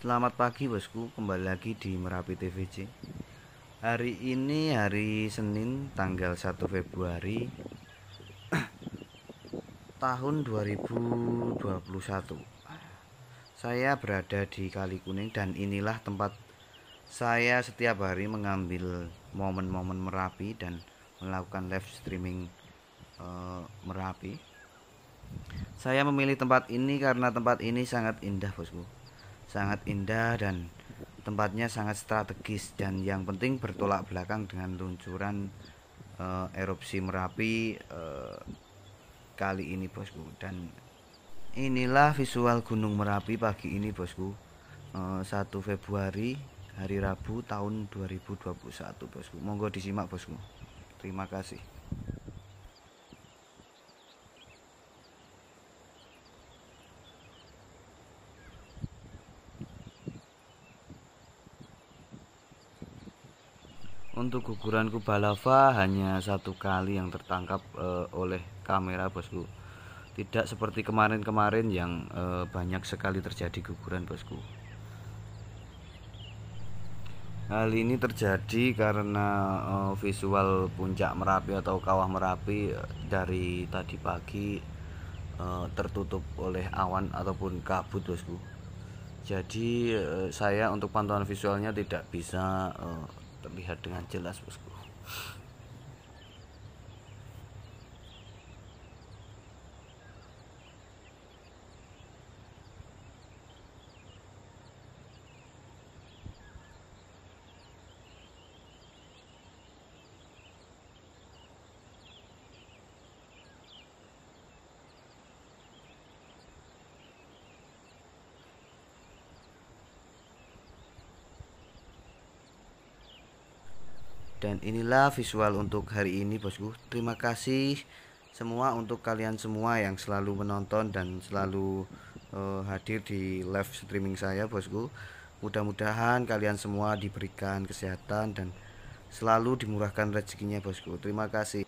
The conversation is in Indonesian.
Selamat pagi bosku, kembali lagi di Merapi TVC Hari ini hari Senin tanggal 1 Februari tahun 2021 Saya berada di Kali Kuning dan inilah tempat saya setiap hari mengambil momen-momen Merapi dan melakukan live streaming uh, Merapi. Saya memilih tempat ini karena tempat ini sangat indah bosku sangat indah dan tempatnya sangat strategis dan yang penting bertolak belakang dengan luncuran uh, erupsi Merapi uh, kali ini bosku. Dan inilah visual Gunung Merapi pagi ini bosku. Uh, 1 Februari hari Rabu tahun 2021 bosku. Monggo disimak bosku. Terima kasih untuk guguran kubah lava hanya satu kali yang tertangkap e, oleh kamera bosku. Tidak seperti kemarin-kemarin yang e, banyak sekali terjadi guguran bosku. Hal ini terjadi karena e, visual puncak merapi atau kawah merapi dari tadi pagi e, tertutup oleh awan ataupun kabut bosku. Jadi saya untuk pantauan visualnya tidak bisa e, terlihat dengan jelas bosku dan inilah visual untuk hari ini bosku. Terima kasih semua untuk kalian semua yang selalu menonton dan selalu uh, hadir di live streaming saya bosku. Mudah-mudahan kalian semua diberikan kesehatan dan selalu dimurahkan rezekinya bosku. Terima kasih